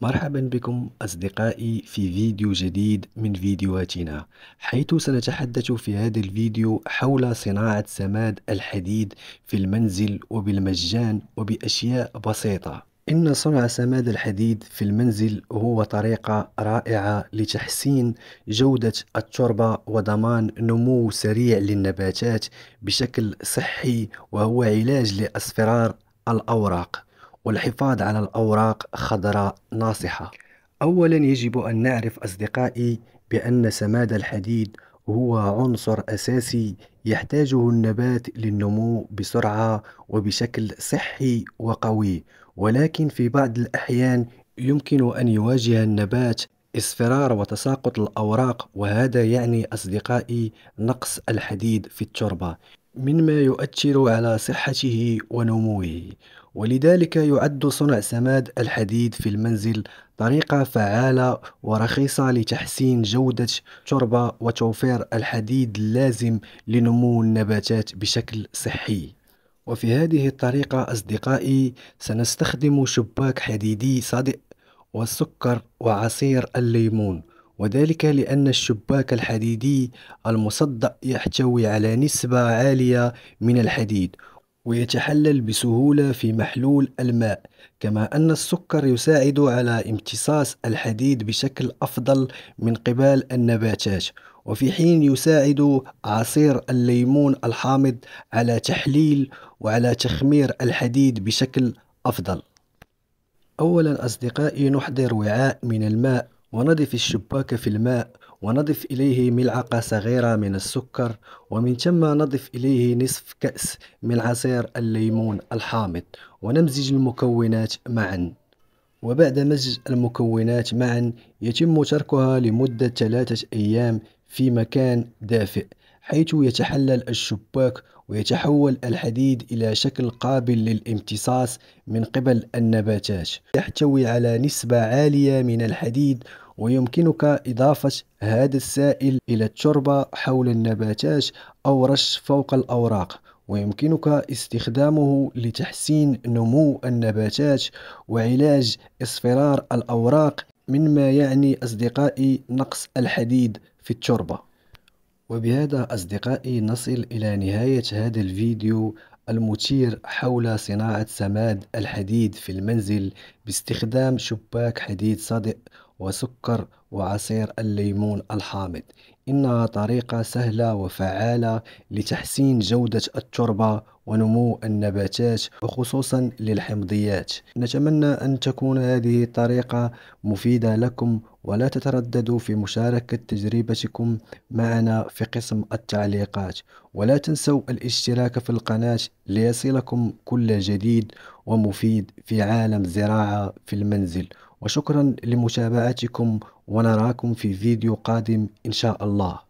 مرحبا بكم أصدقائي في فيديو جديد من فيديوهاتنا. حيث سنتحدث في هذا الفيديو حول صناعة سماد الحديد في المنزل وبالمجان وبأشياء بسيطة. إن صنع سماد الحديد في المنزل هو طريقة رائعة لتحسين جودة التربة وضمان نمو سريع للنباتات بشكل صحي وهو علاج لأصفرار الأوراق. والحفاظ على الأوراق خضراء ناصحة. أولا يجب أن نعرف أصدقائي بأن سماد الحديد هو عنصر أساسي يحتاجه النبات للنمو بسرعة وبشكل صحي وقوي ولكن في بعض الأحيان يمكن أن يواجه النبات إصفرار وتساقط الأوراق وهذا يعني أصدقائي نقص الحديد في التربة مما يؤثر على صحته ونموه. ولذلك يعد صنع سماد الحديد في المنزل طريقة فعالة ورخيصة لتحسين جودة التربة وتوفير الحديد اللازم لنمو النباتات بشكل صحي. وفي هذه الطريقة أصدقائي سنستخدم شباك حديدي صادئ والسكر وعصير الليمون وذلك لأن الشباك الحديدي المصدأ يحتوي على نسبة عالية من الحديد ويتحلل بسهولة في محلول الماء كما أن السكر يساعد على امتصاص الحديد بشكل أفضل من قبل النباتات وفي حين يساعد عصير الليمون الحامض على تحليل وعلى تخمير الحديد بشكل أفضل. أولا أصدقائي نحضر وعاء من الماء ونضف الشباك في الماء ونضف إليه ملعقة صغيرة من السكر ومن ثم نضف إليه نصف كأس من عصير الليمون الحامض ونمزج المكونات معا. وبعد مزج المكونات معا يتم تركها لمدة ثلاثة أيام في مكان دافئ. حيث يتحلل الشباك ويتحول الحديد إلى شكل قابل للامتصاص من قبل النباتات. يحتوي على نسبة عالية من الحديد ويمكنك إضافة هذا السائل إلى التربة حول النباتات أو رش فوق الأوراق ويمكنك استخدامه لتحسين نمو النباتات وعلاج اصفرار الأوراق مما يعني أصدقائي نقص الحديد في التربة. وبهذا أصدقائي نصل إلى نهاية هذا الفيديو المثير حول صناعة سماد الحديد في المنزل باستخدام شباك حديد صدئ وسكر وعصير الليمون الحامض. إنها طريقة سهلة وفعالة لتحسين جودة التربة ونمو النباتات وخصوصا للحمضيات. نتمنى أن تكون هذه الطريقة مفيدة لكم ولا تترددوا في مشاركة تجربتكم معنا في قسم التعليقات. ولا تنسوا الاشتراك في القناة ليصلكم كل جديد ومفيد في عالم الزراعة في المنزل. وشكرا لمتابعتكم ونراكم في فيديو قادم إن شاء الله.